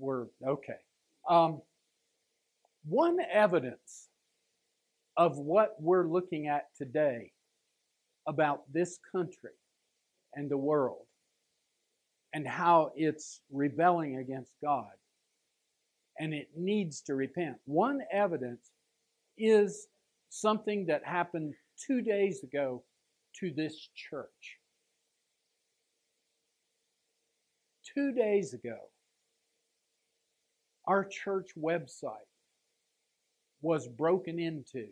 we're okay. Um, one evidence of what we're looking at today about this country and the world and how it's rebelling against God and it needs to repent. One evidence is something that happened two days ago to this church. Two days ago, our church website was broken into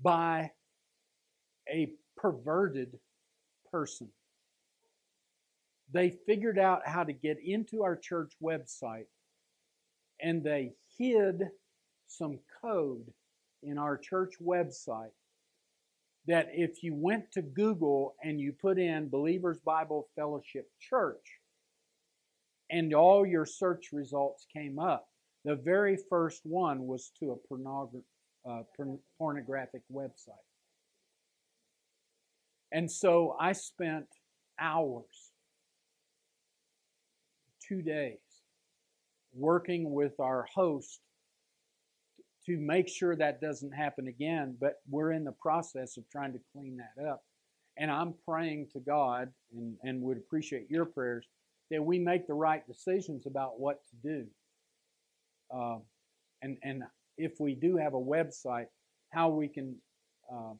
by a perverted person. They figured out how to get into our church website and they hid some code in our church website that if you went to Google and you put in Believers Bible Fellowship Church and all your search results came up, the very first one was to a pornogra- uh, pornographic website. And so I spent hours, two days, working with our host to make sure that doesn't happen again. But we're in the process of trying to clean that up. And I'm praying to God and, and would appreciate your prayers that we make the right decisions about what to do. Uh, and, and if we do have a website, how we can uh,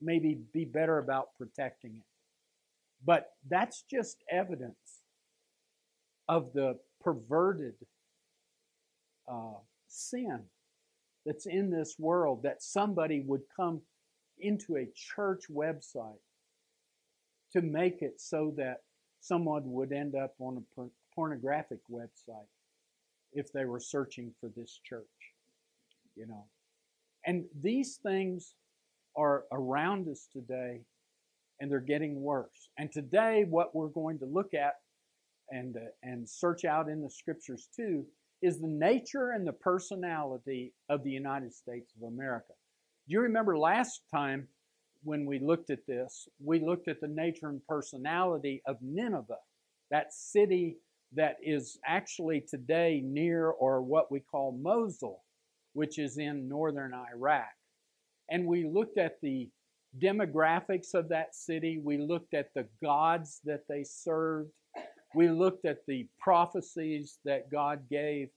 maybe be better about protecting it. But that's just evidence of the perverted uh, sin that's in this world that somebody would come into a church website to make it so that someone would end up on a pornographic website if they were searching for this church you know and these things are around us today and they're getting worse and today what we're going to look at and uh, and search out in the scriptures too is the nature and the personality of the United States of America. Do you remember last time when we looked at this, we looked at the nature and personality of Nineveh, that city that is actually today near or what we call Mosul, which is in northern Iraq. And we looked at the demographics of that city, we looked at the gods that they served, we looked at the prophecies that God gave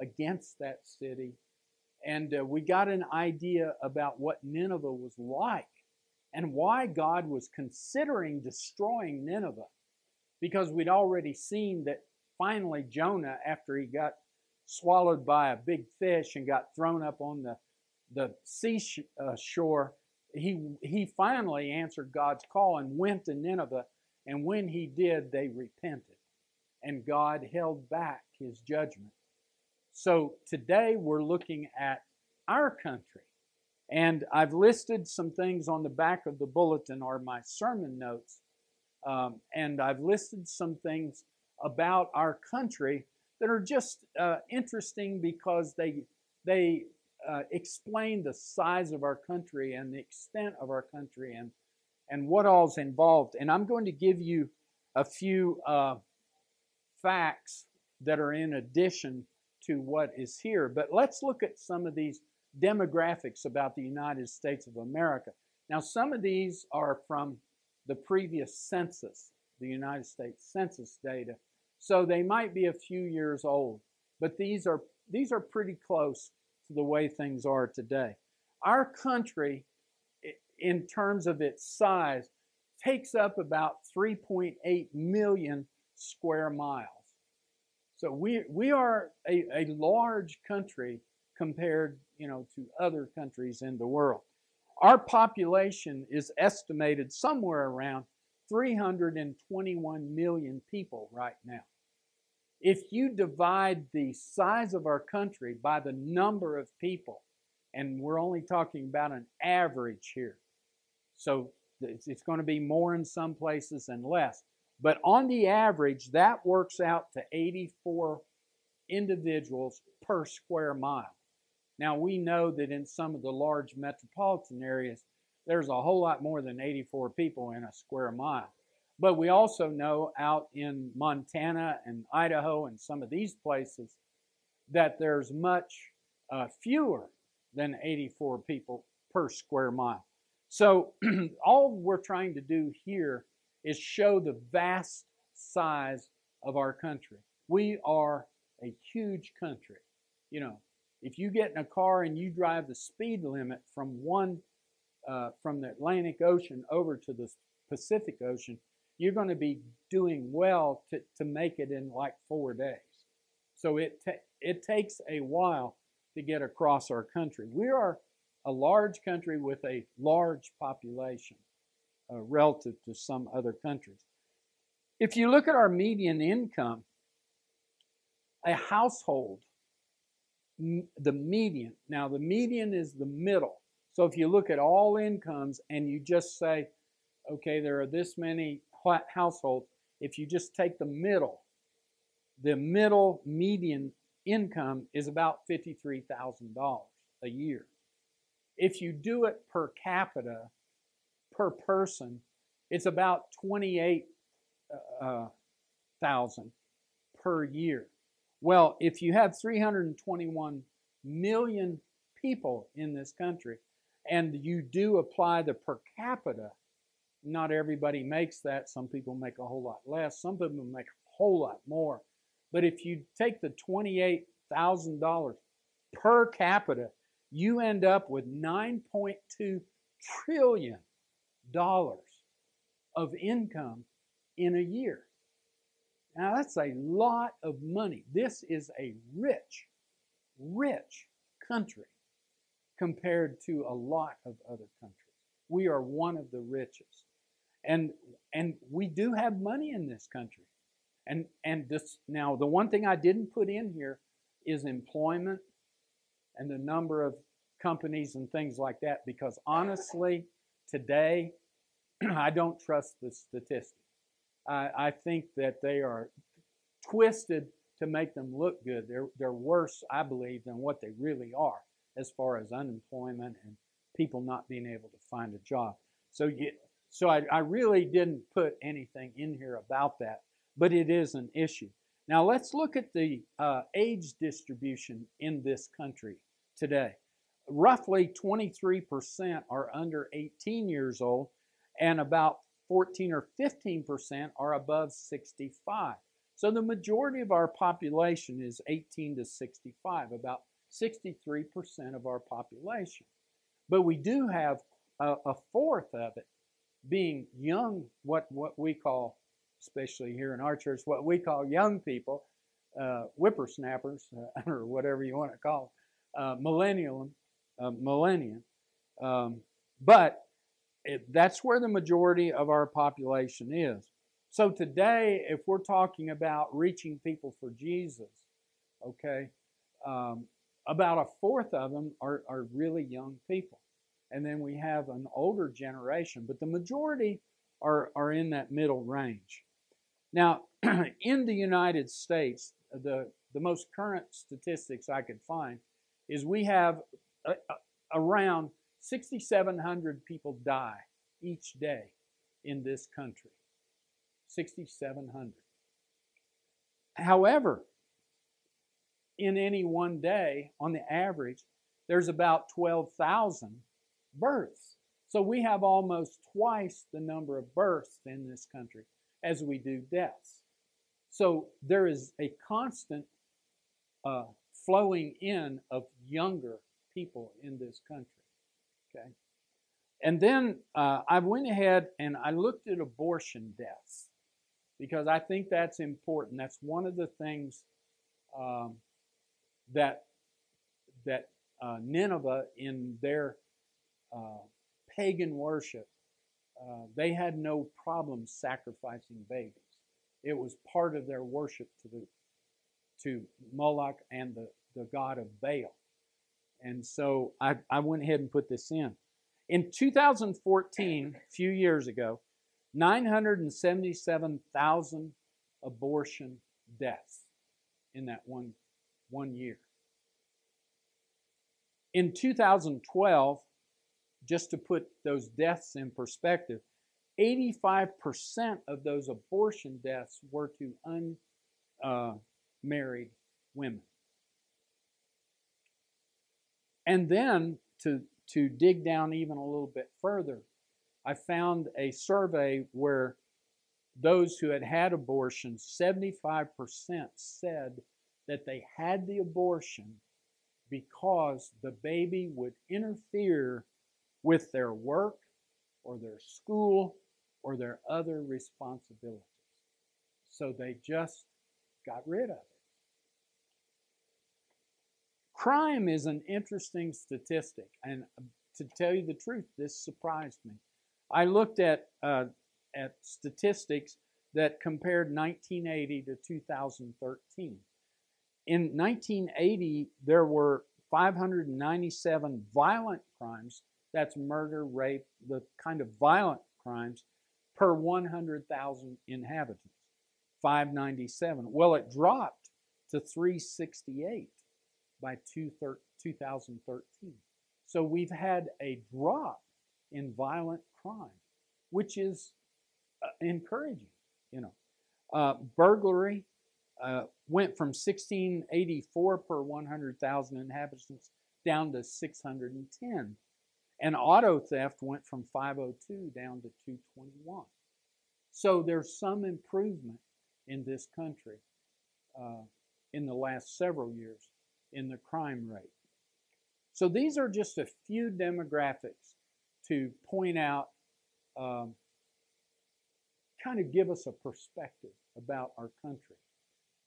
against that city, and uh, we got an idea about what Nineveh was like and why God was considering destroying Nineveh. Because we'd already seen that finally Jonah, after he got swallowed by a big fish and got thrown up on the, the seashore, he, he finally answered God's call and went to Nineveh. And when he did, they repented and God held back his judgment. So today we're looking at our country. And I've listed some things on the back of the bulletin or my sermon notes. Um, and I've listed some things about our country that are just uh, interesting because they, they uh, explain the size of our country and the extent of our country and, and what all's involved. And I'm going to give you a few uh, facts that are in addition to what is here. But let's look at some of these demographics about the United States of America. Now, some of these are from the previous census, the United States Census data. So they might be a few years old, but these are, these are pretty close to the way things are today. Our country, in terms of its size, takes up about 3.8 million square miles. So we, we are a, a large country compared, you know, to other countries in the world. Our population is estimated somewhere around 321 million people right now. If you divide the size of our country by the number of people, and we're only talking about an average here, so it's, going to be more in some places and less. But on the average, that works out to 84 individuals per square mile. Now, we know that in some of the large metropolitan areas, there's a whole lot more than 84 people in a square mile. But we also know out in Montana and Idaho and some of these places that there's much uh, fewer than 84 people per square mile. So all we're trying to do here is show the vast size of our country. We are a huge country. You know, if you get in a car and you drive the speed limit from one uh, from the Atlantic Ocean over to the Pacific Ocean, you're going to be doing well to, to make it in like four days. So it ta- it takes a while to get across our country. We are a large country with a large population uh, relative to some other countries. If you look at our median income, a household, the median, now the median is the middle. So if you look at all incomes and you just say, okay, there are this many households, if you just take the middle, the middle median income is about $53,000 a year. If you do it per capita, per person, it's about 28,000 uh, per year. Well, if you have 321 million people in this country and you do apply the per capita, not everybody makes that. Some people make a whole lot less. Some people make a whole lot more. But if you take the $28,000 per capita, you end up with 9.2 trillion dollars of income in a year. Now that's a lot of money. This is a rich, rich country compared to a lot of other countries. We are one of the richest. And and we do have money in this country. And and this now the one thing I didn't put in here is employment and the number of companies and things like that because honestly today I don't trust the statistics. I, I think that they are twisted to make them look good. They're they're worse, I believe, than what they really are as far as unemployment and people not being able to find a job. So you, so I, I really didn't put anything in here about that, but it is an issue. Now let's look at the uh, age distribution in this country today. Roughly 23% are under 18 years old, and about 14 or 15% are above 65. So the majority of our population is 18 to 65, about 63% of our population. But we do have a, a, fourth of it being young, what, what we call, especially here in our church, what we call young people, uh, whippersnappers, uh, or whatever you want to call them, uh, millennial, uh, millennium. Um, but it, that's where the majority of our population is. So today, if we're talking about reaching people for Jesus, okay, um, about a fourth of them are, are really young people. And then we have an older generation, but the majority are, are in that middle range. Now, in the United States, the, the most current statistics I could find is we have a, a, around 6,700 people die each day in this country. 6,700. However, in any one day, on the average, there's about 12,000 births. So we have almost twice the number of births in this country as we do deaths. So there is a constant uh, flowing in of younger people in this country. Okay. And then uh, I went ahead and I looked at abortion deaths because I think that's important. That's one of the things um, that that uh, Nineveh in their uh, pagan worship, uh, they had no problem sacrificing babies. It was part of their worship to the to Moloch and the, the god of Baal. And so I, I went ahead and put this in. In 2014, a few years ago, 977,000 abortion deaths in that one one year. In 2012, just to put those deaths in perspective, 85% of those abortion deaths were to unmarried uh, women. And then to, to dig down even a little bit further, I found a survey where those who had had abortions, 75% said that they had the abortion because the baby would interfere with their work or their school or their other responsibilities. So they just got rid of it. Crime is an interesting statistic, and to tell you the truth, this surprised me. I looked at uh, at statistics that compared 1980 to 2013. In 1980, there were 597 violent crimes. That's murder, rape, the kind of violent crimes per 100,000 inhabitants. 597. Well, it dropped to 368 by 2013. So we've had a drop in violent crime, which is uh, encouraging, you know. Uh, burglary uh, went from 1684 per 100,000 inhabitants down to 610. And auto theft went from 502 down to 221. So there's some improvement in this country uh, in the last several years in the crime rate. So these are just a few demographics to point out, um, kind of give us a perspective about our country.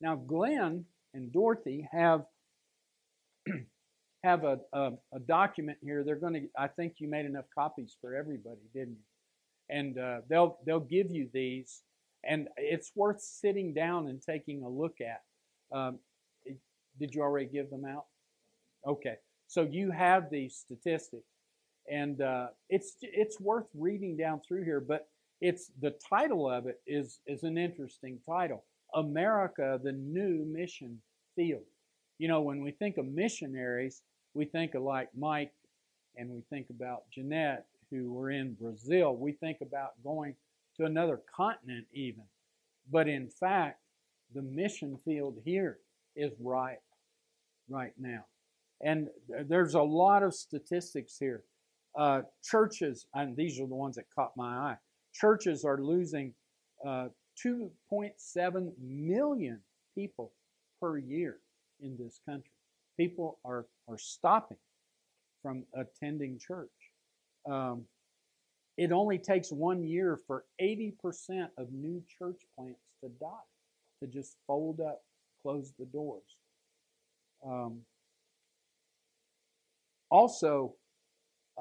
Now, Glenn and Dorothy have have a, a, a, document here. They're going to. I think you made enough copies for everybody, didn't you? And uh, they'll they'll give you these, and it's worth sitting down and taking a look at. Um, did you already give them out? Okay, so you have these statistics, and uh, it's it's worth reading down through here. But it's the title of it is is an interesting title. America, the new mission field. You know, when we think of missionaries, we think of like Mike and we think about Jeanette, who were in Brazil. We think about going to another continent, even. But in fact, the mission field here is right, right now. And there's a lot of statistics here. Uh, churches, and these are the ones that caught my eye. Churches are losing uh, 2.7 million people per year in this country. People are, are stopping from attending church. Um, it only takes one year for 80% of new church plants to die, to just fold up, close the doors. Um, also,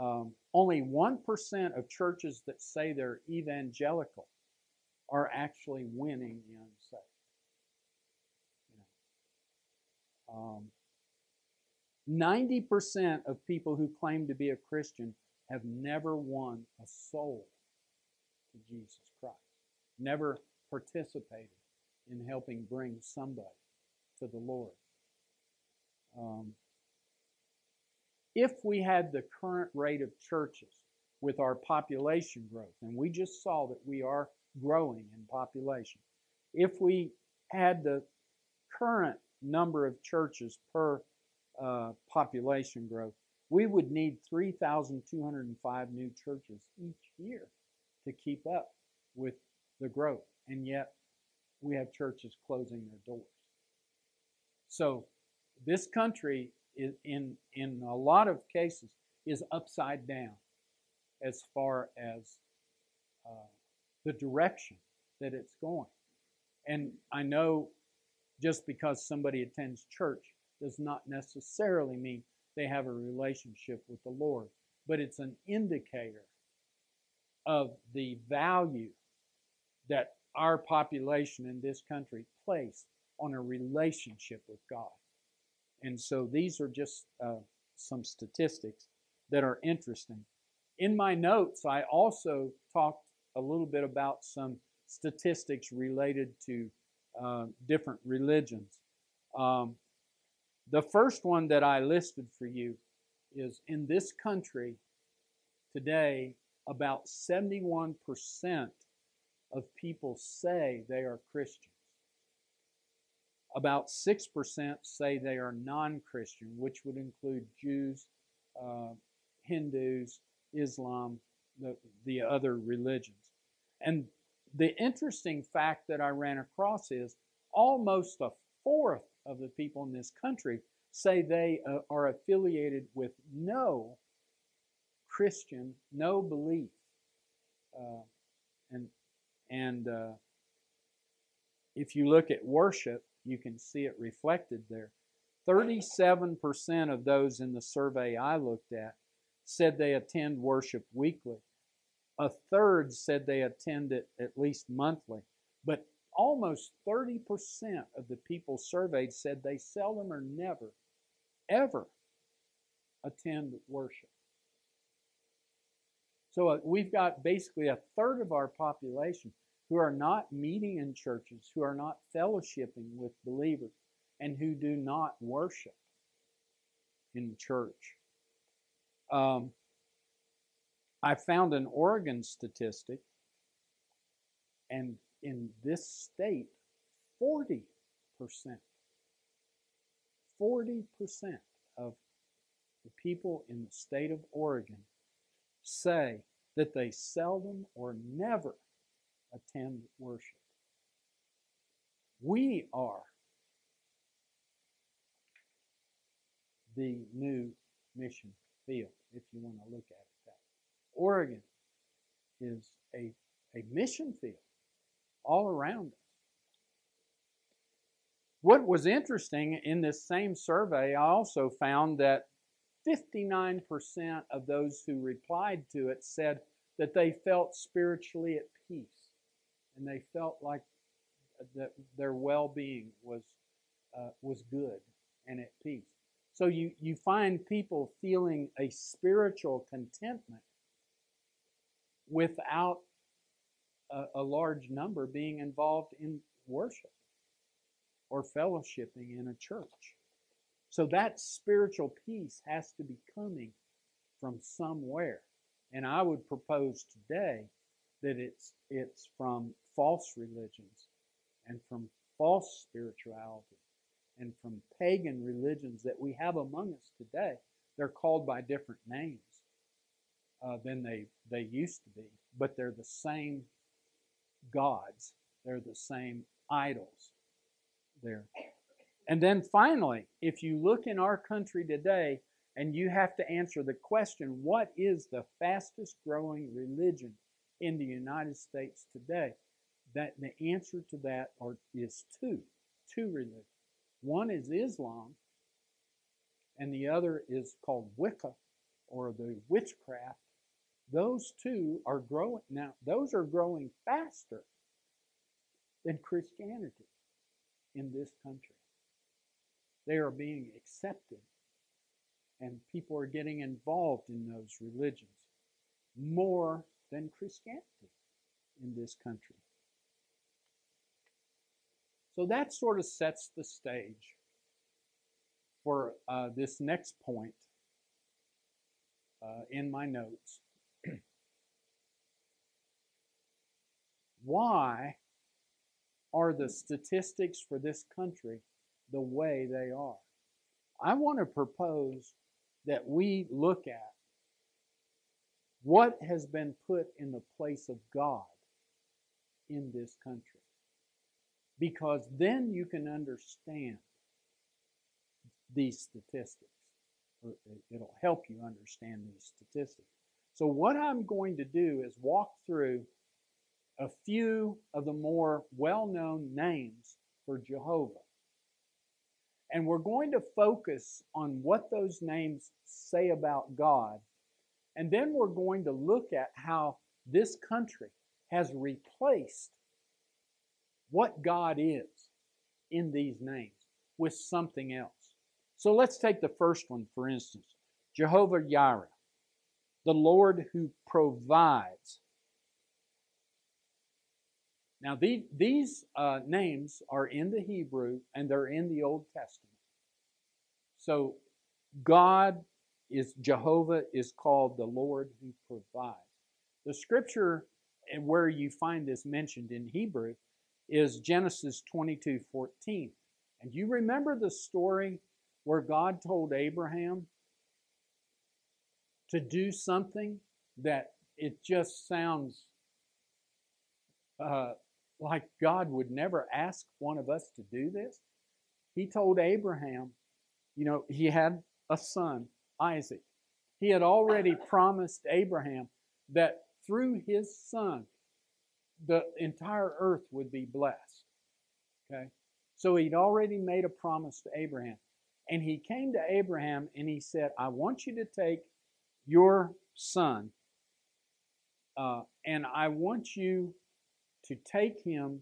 um, only 1% of churches that say they're evangelical are actually winning the unsaved. You know. um, 90% of people who claim to be a Christian have never won a soul to Jesus Christ, never participated in helping bring somebody to the Lord. Um, if we had the current rate of churches with our population growth, and we just saw that we are growing in population. If we had the current number of churches per uh, population growth, we would need 3,205 new churches each year to keep up with the growth. And yet, we have churches closing their doors. So, this country, is in, in a lot of cases, is upside down as far as uh, the direction that it's going. And I know just because somebody attends church does not necessarily mean they have a relationship with the Lord, but it's an indicator of the value that our population in this country place on a relationship with God. And so these are just uh, some statistics that are interesting. In my notes, I also talked a little bit about some statistics related to uh, different religions. Um, the first one that I listed for you is in this country today, about 71% of people say they are Christians. About 6% say they are non Christian, which would include Jews, uh, Hindus, Islam, the, the other religions. And the interesting fact that I ran across is almost a fourth of the people in this country say they uh, are affiliated with no Christian, no belief. Uh, and and uh, if you look at worship, you can see it reflected there. 37% of those in the survey I looked at said they attend worship weekly. A third said they attend it at least monthly. But almost 30% of the people surveyed said they seldom or never, ever attend worship. So uh, we've got basically a third of our population who are not meeting in churches, who are not fellowshipping with believers, and who do not worship in church. Um, I found an Oregon statistic, and in this state, 40%, 40% of the people in the state of Oregon say that they seldom or never attend worship. We are the new mission field, if you want to look at it that. Oregon is a, a mission field all around us. What was interesting in this same survey, I also found that 59% of those who replied to it said that they felt spiritually at and they felt like that their well-being was uh, was good and at peace. So you you find people feeling a spiritual contentment without a, a large number being involved in worship or fellowshipping in a church. So that spiritual peace has to be coming from somewhere. And I would propose today that it's it's from false religions and from false spirituality and from pagan religions that we have among us today. They're called by different names uh, than they, they used to be, but they're the same gods. They're the same idols. They're and then finally, if you look in our country today and you have to answer the question, what is the fastest growing religion in the United States today? That the answer to that are, is two, two religions. One is Islam, and the other is called Wicca or the witchcraft. Those two are growing now. Those are growing faster than Christianity in this country. They are being accepted. And people are getting involved in those religions more than Christianity in this country. So that sort of sets the stage for uh, this next point uh, in my notes. Why are the statistics for this country the way they are. I want to propose that we look at what has been put in the place of God in this country. Because then you can understand these statistics. It'll help you understand these statistics. So, what I'm going to do is walk through a few of the more well known names for Jehovah. And we're going to focus on what those names say about God. And then we're going to look at how this country has replaced what God is in these names with something else. So let's take the first one, for instance Jehovah Jireh, the Lord who provides. Now, the, these uh, names are in the Hebrew and they're in the Old Testament. So, God is Jehovah is called the Lord who provides. The scripture and where you find this mentioned in Hebrew is Genesis 22 14. And you remember the story where God told Abraham to do something that it just sounds uh, like God would never ask one of us to do this? He told Abraham, you know, he had a son, Isaac. He had already promised Abraham that through his son, the entire earth would be blessed. Okay? So he'd already made a promise to Abraham. And he came to Abraham and he said, I want you to take your son uh, and I want you to take him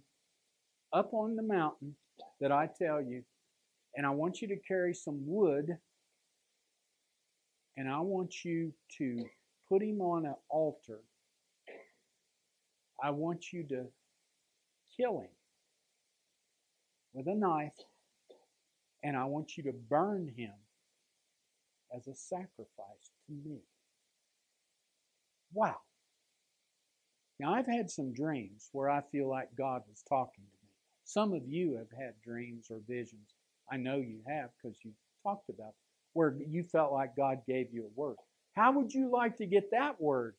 up on the mountain that I tell you, and I want you to carry some wood, and I want you to put him on an altar. I want you to kill him with a knife, and I want you to burn him as a sacrifice to me. Wow. Now, I've had some dreams where I feel like God was talking to me. Some of you have had dreams or visions. I know you have because you've talked about where you felt like God gave you a word. How would you like to get that word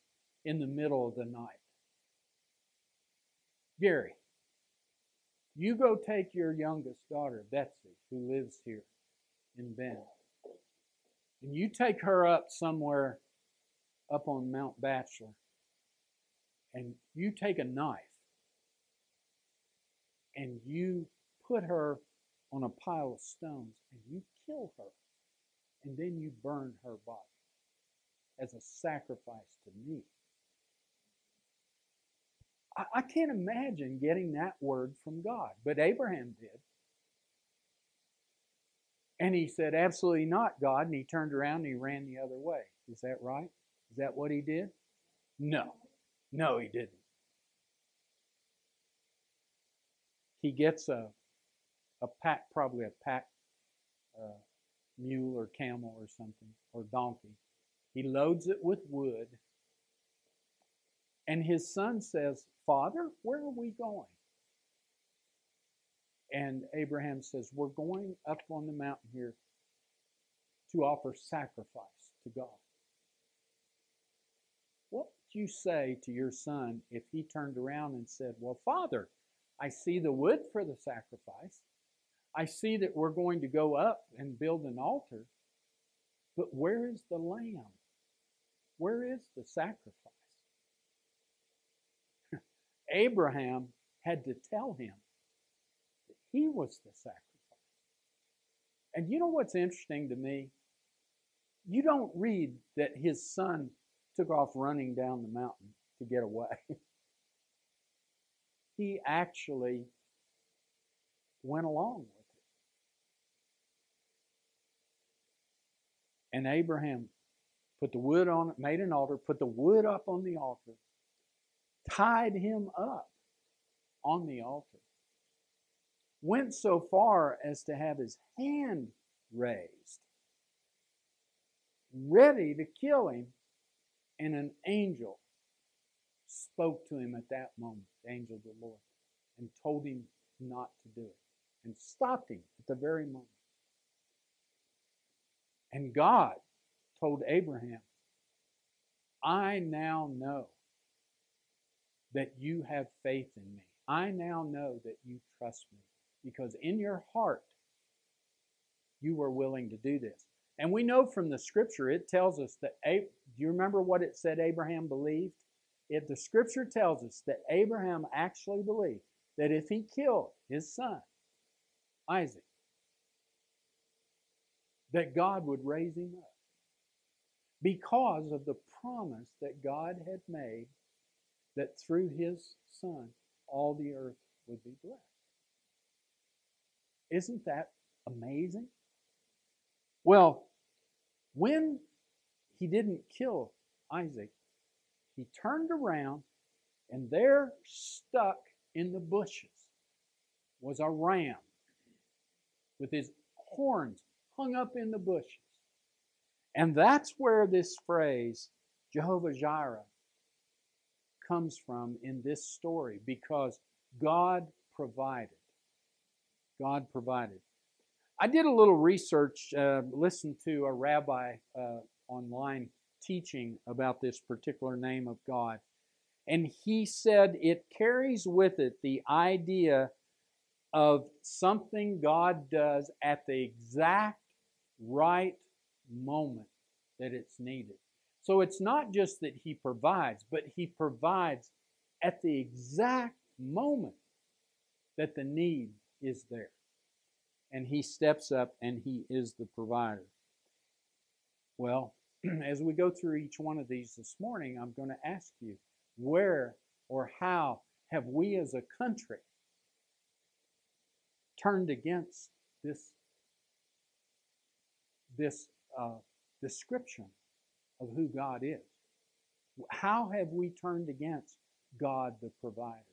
in the middle of the night? Gary, you go take your youngest daughter, Betsy, who lives here in Bend, and you take her up somewhere up on Mount Bachelor and you take a knife and you put her on a pile of stones and you kill her and then you burn her body as a sacrifice to me. I, I can't imagine getting that word from God, but Abraham did. And he said, Absolutely not, God. And he turned around and he ran the other way. Is that right? Is that what he did? No. No, he didn't. He gets a a pack, probably a pack uh, mule or camel or something, or donkey. He loads it with wood. And his son says, Father, where are we going? And Abraham says, We're going up on the mountain here to offer sacrifice to God What would you say to your son if he turned around and said, Well, Father, I see the wood for the sacrifice. I see that we're going to go up and build an altar, but where is the lamb? Where is the sacrifice? Abraham had to tell him that he was the sacrifice. And you know what's interesting to me? You don't read that his son took off running down the mountain to get away. he actually went along with it. And Abraham put the wood on it, made an altar, put the wood up on the altar, tied him up on the altar, went so far as to have his hand raised, ready to kill him and an angel spoke to him at that moment, the angel of the Lord, and told him not to do it, and stopped him at the very moment. And God told Abraham, I now know that you have faith in me. I now know that you trust me because in your heart you were willing to do this. And we know from the scripture, it tells us that, do you remember what it said Abraham believed? If the scripture tells us that Abraham actually believed that if he killed his son, Isaac, that God would raise him up because of the promise that God had made that through his son all the earth would be blessed. Isn't that amazing? Well, when he didn't kill Isaac, he turned around and there stuck in the bushes was a ram with his horns hung up in the bushes. And that's where this phrase, Jehovah Jireh, comes from in this story because God provided. God provided. I did a little research, uh, listened to a rabbi uh, online teaching about this particular name of God. And he said it carries with it the idea of something God does at the exact right moment that it's needed. So it's not just that He provides, but He provides at the exact moment that the need is there. And He steps up and He is the provider. Well, as we go through each one of these this morning, I'm going to ask you where or how have we as a country turned against this, this uh, description of who God is? How have we turned against God the provider?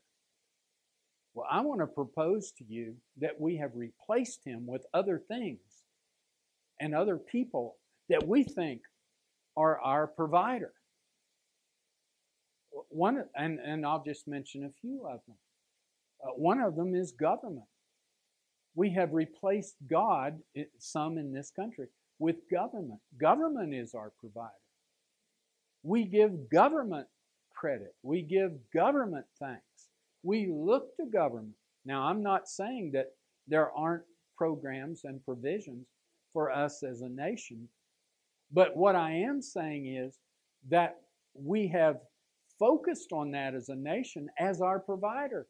Well, I want to propose to you that we have replaced him with other things and other people that we think are our provider. One, and, and I'll just mention a few of them. Uh, one of them is government. We have replaced God, some in this country, with government. Government is our provider. We give government credit. We give government thanks. We look to government. Now, I'm not saying that there aren't programs and provisions for us as a nation, but what I am saying is that we have focused on that as a nation as our provider.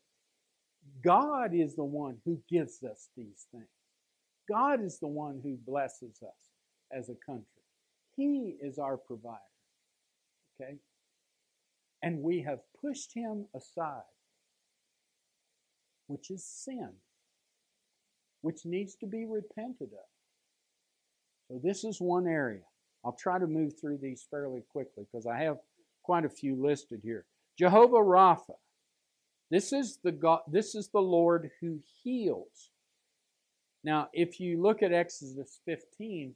God is the one who gives us these things. God is the one who blesses us as a country. He is our provider. Okay? And we have pushed him aside, which is sin, which needs to be repented of. So, this is one area. I'll try to move through these fairly quickly because I have quite a few listed here. Jehovah Rapha. This is the God, this is the Lord who heals. Now, if you look at Exodus 15,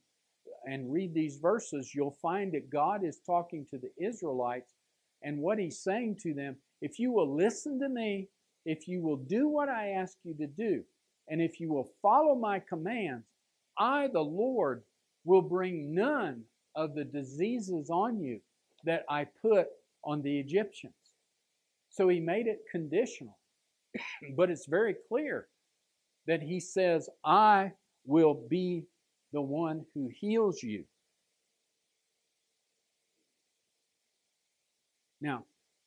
and read these verses, you'll find that God is talking to the Israelites, and what He's saying to them if you will listen to me, if you will do what I ask you to do, and if you will follow my commands, I, the Lord, will bring none of the diseases on you that I put on the Egyptians. So he made it conditional. but it's very clear that he says, I will be the one who heals you. Now,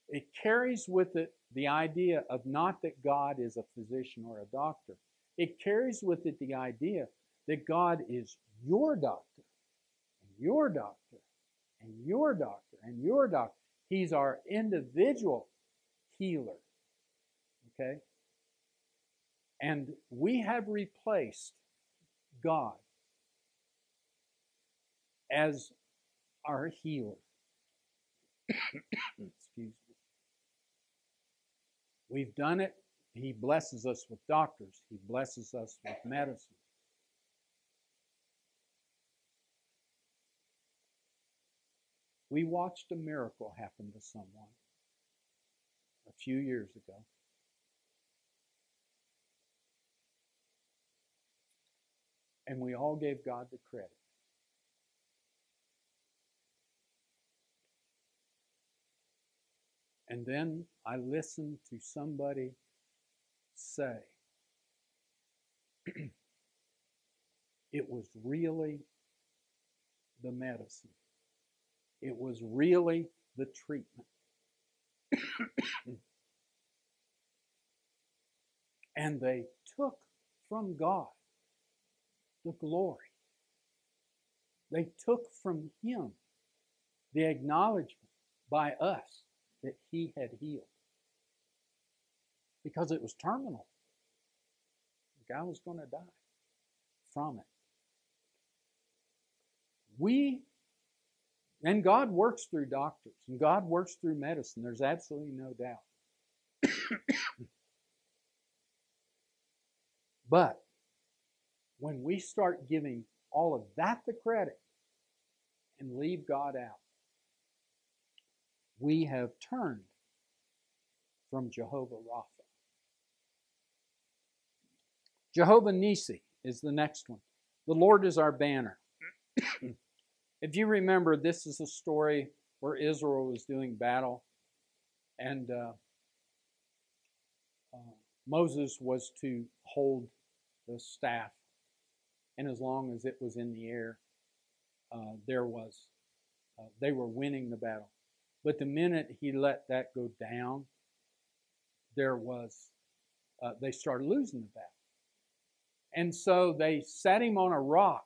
it carries with it the idea of not that God is a physician or a doctor. It carries with it the idea that God is your doctor, and your doctor, and your doctor, and your doctor. He's our individual healer. Okay? And we have replaced God as our healer. Excuse me. We've done it. He blesses us with doctors, He blesses us with medicine. We watched a miracle happen to someone a few years ago. And we all gave God the credit. And then I listened to somebody say, it was really the medicine. It was really the treatment. and they took from God the glory. They took from Him the acknowledgement by us that he had healed because it was terminal. The guy was going to die from it. We, and God works through doctors and God works through medicine. There's absolutely no doubt. but when we start giving all of that the credit and leave God out, we have turned from Jehovah Rapha. Jehovah Nissi is the next one. The Lord is our banner. if you remember, this is a story where Israel was doing battle, and uh, uh, Moses was to hold the staff, and as long as it was in the air, uh, there was uh, they were winning the battle. But the minute he let that go down, there was uh, they started losing the battle. And so they set him on a rock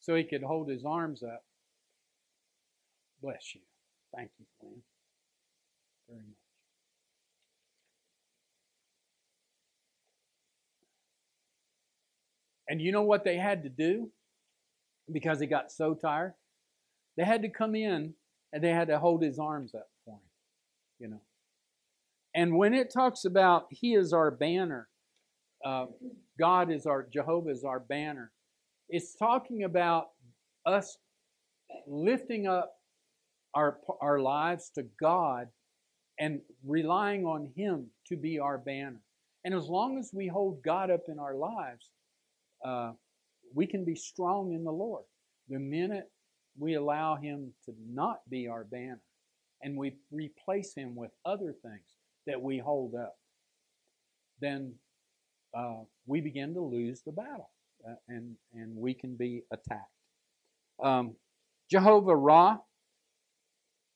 so he could hold his arms up. Bless you. Thank you, Glenn, very much. And you know what they had to do? Because he got so tired? They had to come in and they had to hold his arms up for him, you know. And when it talks about he is our banner, uh, God is our, Jehovah is our banner, it's talking about us lifting up our, our lives to God and relying on Him to be our banner. And as long as we hold God up in our lives, uh, we can be strong in the Lord. The minute we allow Him to not be our banner and we replace Him with other things that we hold up, then uh, we begin to lose the battle uh, and, and we can be attacked. Um, Jehovah Raah,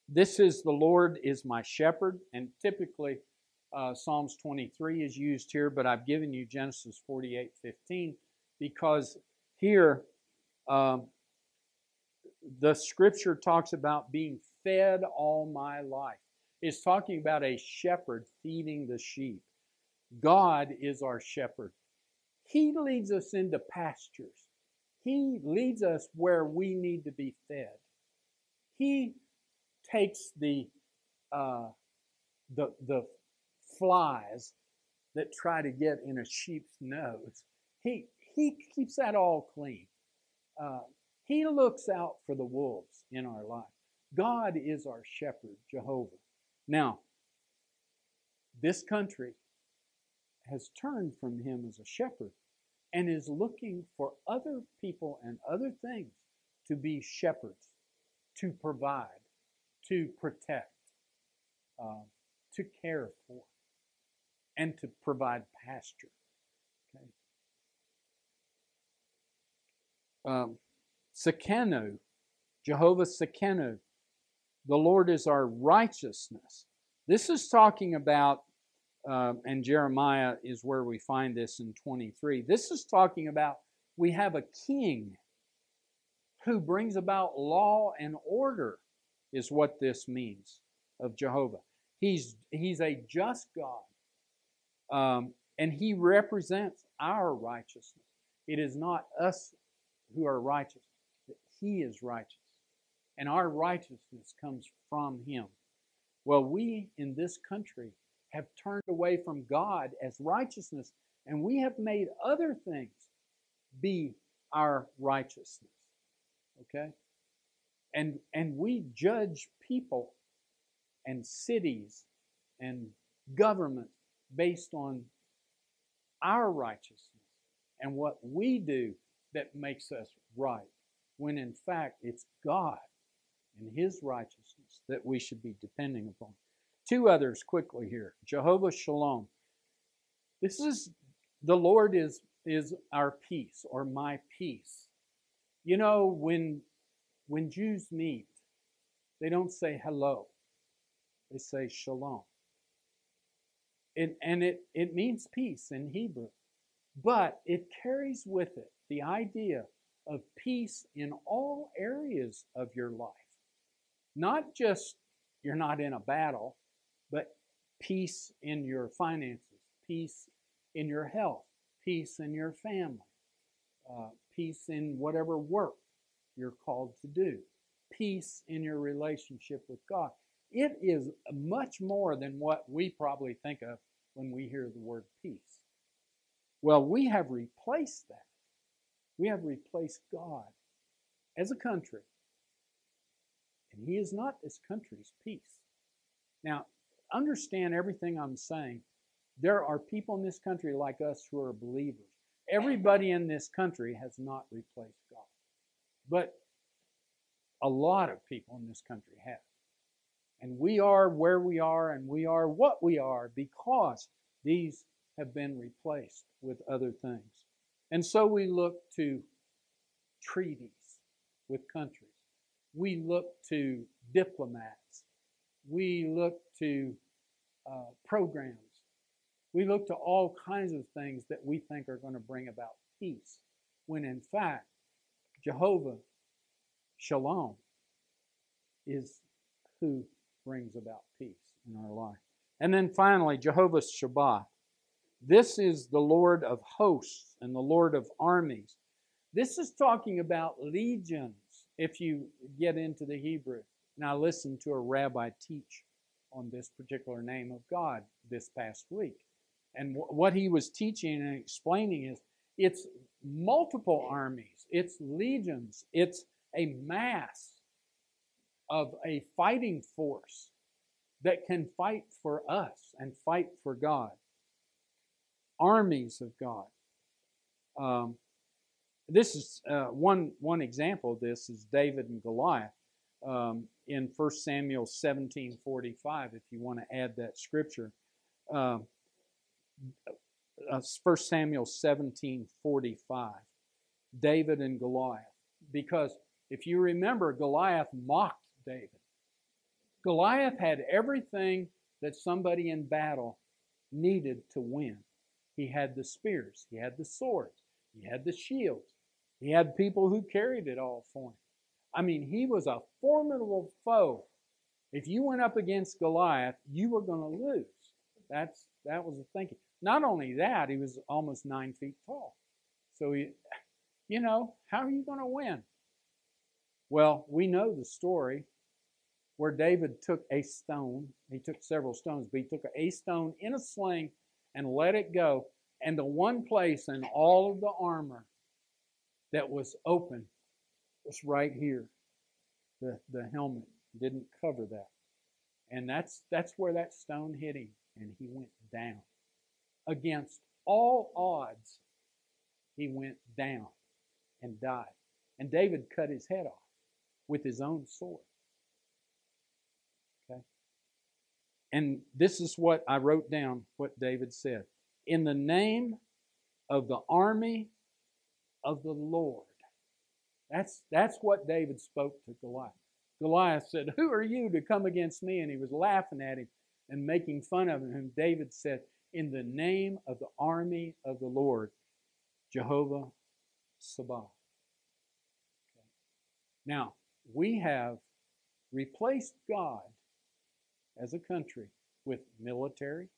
this is the Lord is my shepherd, and typically uh, Psalms 23 is used here, but I've given you Genesis 48 15 because here um, the scripture talks about being fed all my life. It's talking about a shepherd feeding the sheep. God is our shepherd. He leads us into pastures. He leads us where we need to be fed. He takes the uh, the the flies that try to get in a sheep's nose. He he keeps that all clean. Uh, he looks out for the wolves in our life. God is our shepherd, Jehovah. Now, this country has turned from him as a shepherd and is looking for other people and other things to be shepherds, to provide, to protect, uh, to care for, and to provide pasture. Okay. Um, Tsidkenu, Jehovah Tsidkenu, the Lord is our righteousness. This is talking about uh, and Jeremiah is where we find this in 23. This is talking about we have a king who brings about law and order, is what this means of Jehovah. He's, he's a just God, um, and he represents our righteousness. It is not us who are righteous, he is righteous. And our righteousness comes from him. Well, we in this country have turned away from God as righteousness, and we have made other things be our righteousness. Okay? And and we judge people and cities and government based on our righteousness and what we do that makes us right, when in fact it's God and His righteousness that we should be depending upon. Two others quickly here. Jehovah Shalom. This is the Lord is is our peace or my peace. You know, when when Jews meet, they don't say hello. They say shalom. It, and it, it means peace in Hebrew. But it carries with it the idea of peace in all areas of your life. Not just you're not in a battle, but peace in your finances, peace in your health, peace in your family, uh, peace in whatever work you're called to do, peace in your relationship with God. It is much more than what we probably think of when we hear the word peace. Well, we have replaced that. We have replaced God as a country. And He is not this country's peace. Now, understand everything I'm saying. There are people in this country like us who are believers. Everybody in this country has not replaced God. But a lot of people in this country have. And we are where we are and we are what we are because these have been replaced with other things. And so we look to treaties with countries. We look to diplomats. We look to uh, programs. We look to all kinds of things that we think are going to bring about peace, when in fact, Jehovah Shalom is who brings about peace in our life. And then finally, Jehovah Sabaoth. This is the Lord of hosts and the Lord of armies. This is talking about legions if you get into the Hebrew. Now, listen to a rabbi teach on this particular name of God this past week. And w- what he was teaching and explaining is it's multiple armies, it's legions, it's a mass of a fighting force that can fight for us and fight for God. Armies of God. Um, this is uh, one one example of this is David and Goliath um, in 1 Samuel 17:45. If you want to add that scripture, uh, 1 Samuel 17:45. David and Goliath, because if you remember, Goliath mocked David. Goliath had everything that somebody in battle needed to win. He had the spears, he had the swords, he had the shields, he had people who carried it all for him. I mean, he was a formidable foe. If you went up against Goliath, you were going to lose. That's that was the thinking. Not only that, he was almost nine feet tall. So he, you know, how are you going to win? Well, we know the story where David took a stone. He took several stones, but he took a stone in a sling and let it go. And the one place in all of the armor that was open was right here. The, the helmet didn't cover that. And that's, that's where that stone hit him, and he went down. Against all odds, he went down and died. And David cut his head off with his own sword. Okay? And this is what I wrote down what David said. In the name of the army of the Lord. That's, that's what David spoke to Goliath. Goliath said, Who are you to come against me? And he was laughing at him and making fun of him. And David said, In the name of the army of the Lord, Jehovah Sabaoth. Okay. Now, we have replaced God as a country with military,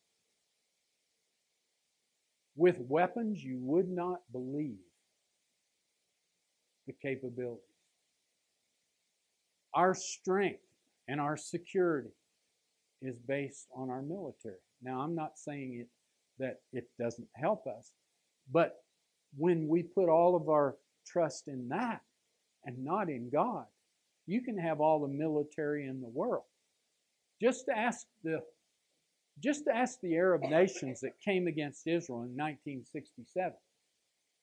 with weapons you would not believe the capabilities. Our strength and our security is based on our military. Now, I'm not saying it that it doesn't help us, but when we put all of our trust in that and not in God, you can have all the military in the world. Just ask the just ask the Arab nations that came against Israel in 1967.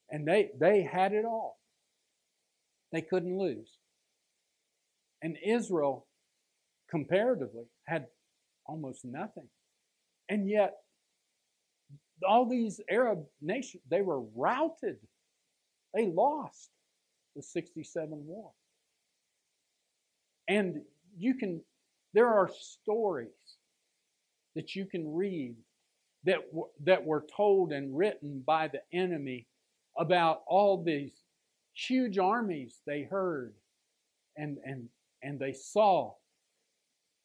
And they, they had it all. They couldn't lose. And Israel, comparatively, had almost nothing. And yet, all these Arab nations, they were routed. They lost the 67 war. And you can, there are stories that you can read that, that were told and written by the enemy about all these huge armies they heard and, and, and they saw.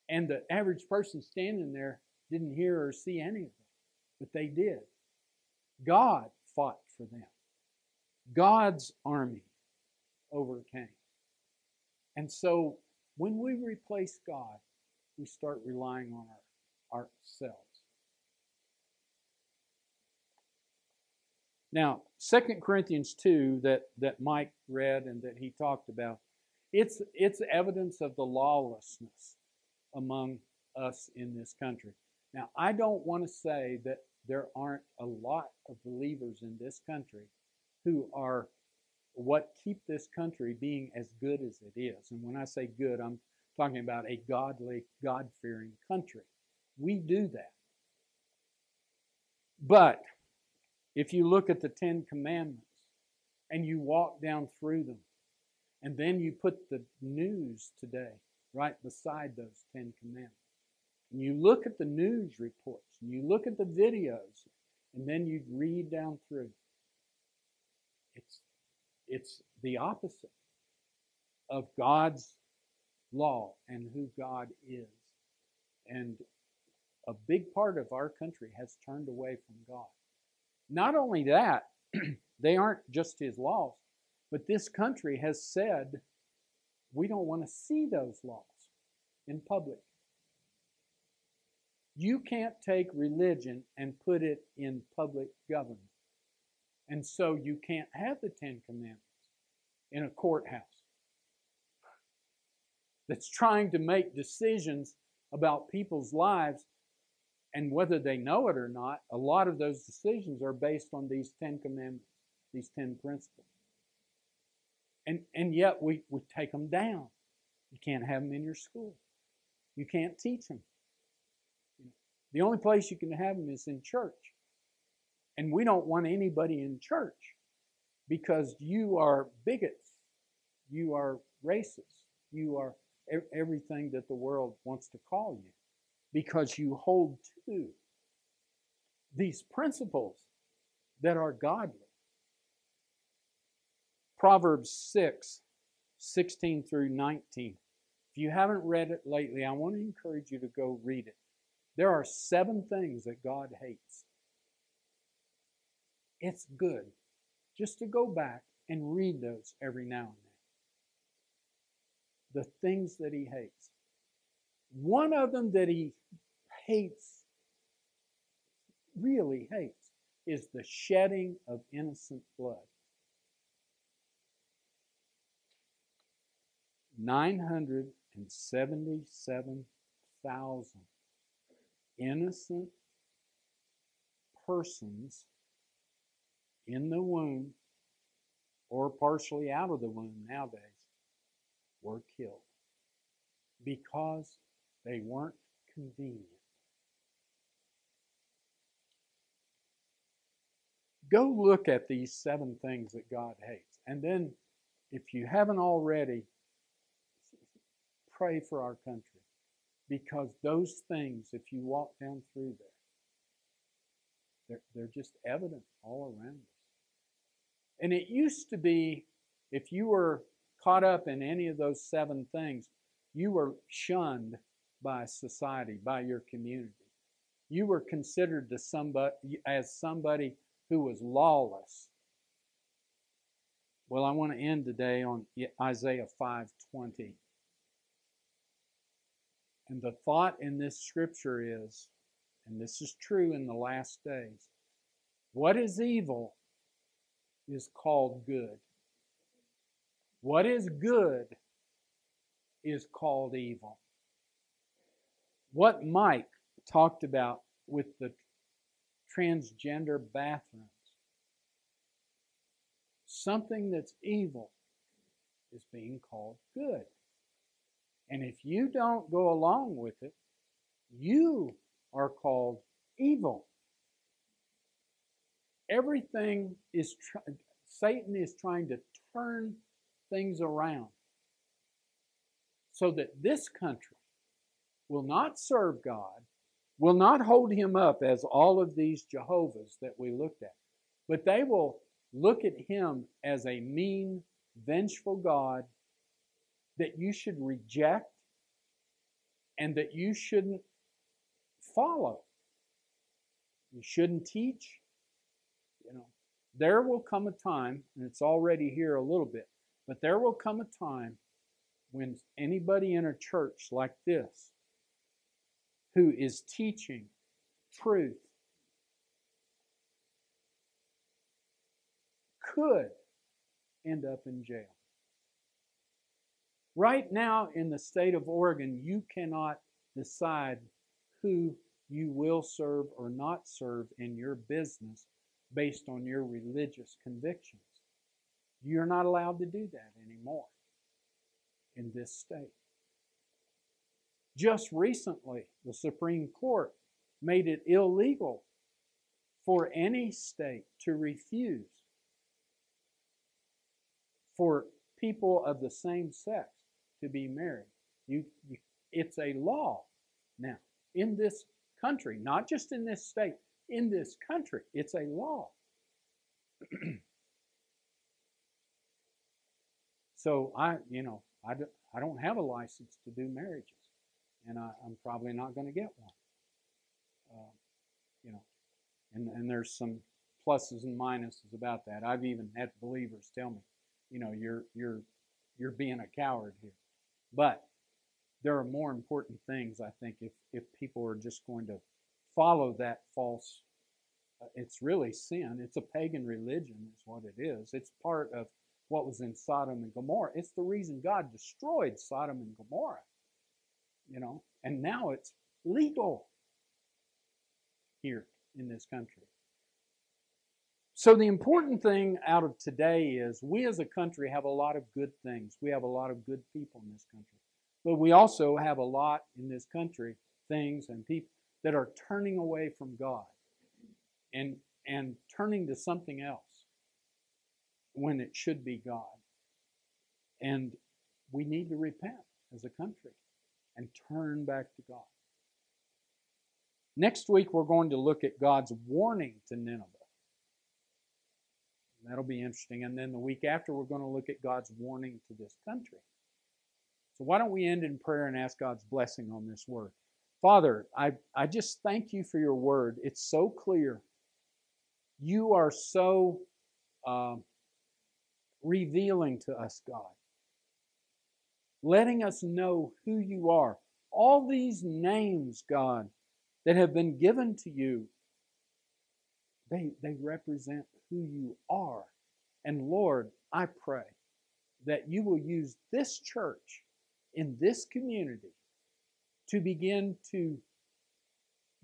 And the average person standing there didn't hear or see any of them, but they did. God fought for them. God's army overcame. And so when we replace God, we start relying on our, ourselves. Now, 2 Corinthians 2 that, that Mike read and that he talked about, it's, it's evidence of the lawlessness among us in this country. Now, I don't want to say that there aren't a lot of believers in this country who are what keep this country being as good as it is. And when I say good, I'm talking about a godly, God fearing country. We do that. But if you look at the Ten Commandments and you walk down through them, and then you put the news today right beside those Ten Commandments, and you look at the news reports, and you look at the videos, and then you read down through, it's, it's the opposite of God's law and who God is. And a big part of our country has turned away from God. Not only that, they aren't just his laws, but this country has said we don't want to see those laws in public. You can't take religion and put it in public government. And so you can't have the Ten Commandments in a courthouse that's trying to make decisions about people's lives and whether they know it or not, a lot of those decisions are based on these Ten Commandments, these Ten Principles. And, and yet we, we take them down. You can't have them in your school. You can't teach them. The only place you can have them is in church. And we don't want anybody in church because you are bigots. You are racist. You are everything that the world wants to call you because you hold to these principles that are godly. Proverbs 6, 16 through 19. If you haven't read it lately, I want to encourage you to go read it. There are seven things that God hates. It's good just to go back and read those every now and then. The things that He hates. One of them that He hates, really hates, is the shedding of innocent blood. 977,000 innocent persons in the womb or partially out of the womb nowadays were killed because they weren't convenient. Go look at these seven things that God hates. And then, if you haven't already, pray for our country. Because those things, if you walk down through there, they're, they're just evident all around us. And it used to be, if you were caught up in any of those seven things, you were shunned by society, by your community. You were considered to somebody, as somebody who was lawless. Well, I want to end today on Isaiah 5:20. And the thought in this scripture is, and this is true in the last days, what is evil is called good. What is good is called evil. What Mike talked about with the transgender bathrooms. Something that's evil is being called good. And if you don't go along with it, you are called evil. Everything is, Satan is trying to turn things around so that this country will not serve God will not hold him up as all of these Jehovah's that we looked at, but they will look at him as a mean, vengeful God that you should reject and that you shouldn't follow. You shouldn't teach. You know, there will come a time, and it's already here a little bit, but there will come a time when anybody in a church like this who is teaching truth could end up in jail. Right now in the state of Oregon, you cannot decide who you will serve or not serve in your business based on your religious convictions. You're not allowed to do that anymore in this state. Just recently, the Supreme Court made it illegal for any state to refuse for people of the same sex to be married. You, you, it's a law now in this country, not just in this state, in this country. It's a law. so I, you know, I, do, I don't have a license to do marriages, and I, am probably not going to get one. Uh, you know, and, and there's some pluses and minuses about that. I've even had believers tell me, you know, you're you're you're being a coward here. But there are more important things, I think, if if people are just going to follow that false. Uh, it's really sin. It's a pagan religion, is what it is. It's part of what was in Sodom and Gomorrah. It's the reason God destroyed Sodom and Gomorrah. You know, and now it's legal here in this country. So, the important thing out of today is we as a country have a lot of good things. We have a lot of good people in this country. But we also have a lot in this country, things and people that are turning away from God and, and turning to something else when it should be God. And we need to repent as a country and turn back to God. Next week, we're going to look at God's warning to Nineveh. That'll be interesting. And then the week after, we're going to look at God's warning to this country. So, why don't we end in prayer and ask God's blessing on this word? Father, I, I just thank you for your word. It's so clear. You are so uh, revealing to us, God, letting us know who you are. All these names, God, that have been given to you, they, they represent who you are. And Lord, I pray that you will use this church in this community to begin to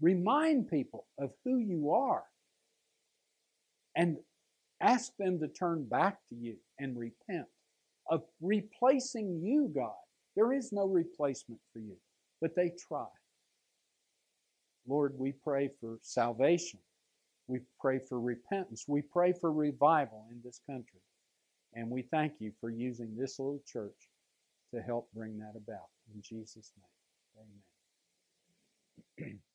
remind people of who you are and ask them to turn back to you and repent of replacing you, God. There is no replacement for you, but they try. Lord, we pray for salvation. We pray for repentance. We pray for revival in this country. And we thank you for using this little church to help bring that about. In Jesus' name, amen.